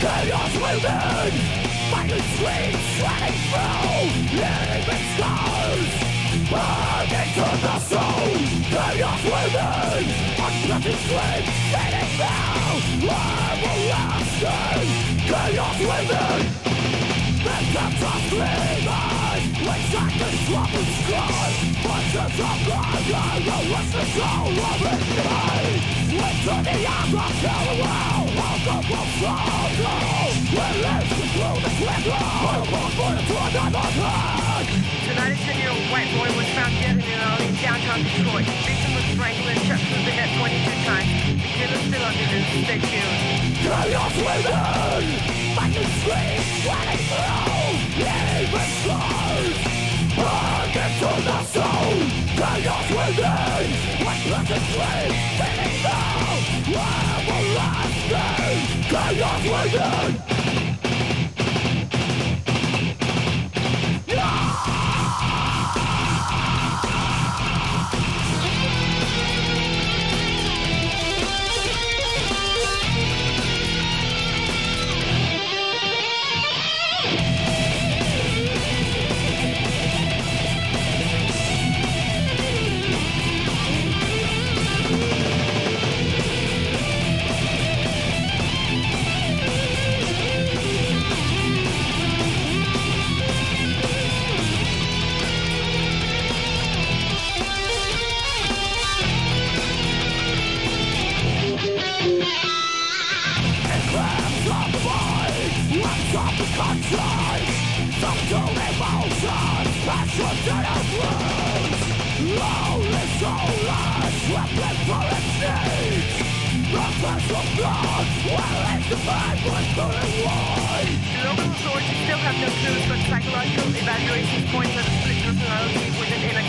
Chaos within, fighting streets, shredding through, unpleasant streets, fading through, everlasting. Chaos within, victims of dreaming, we shine the troubled sky. Voices of life, the listening soul of eternity. Into the arms of Halloween, of the Buffalo. We live through the twinkle, we're born to another hand. Tonight, a 10-year-old white boy was found dead in an alley in downtown Detroit. Chaos within, fighting streets, sweating through, scars. Burning to the soul, fading through, everlasting. Chaos within.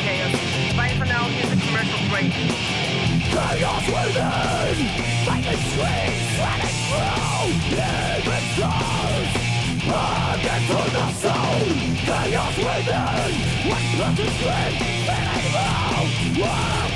Chaos Bye for now, here's a commercial break. Chaos within, fighting streets, sweating through, living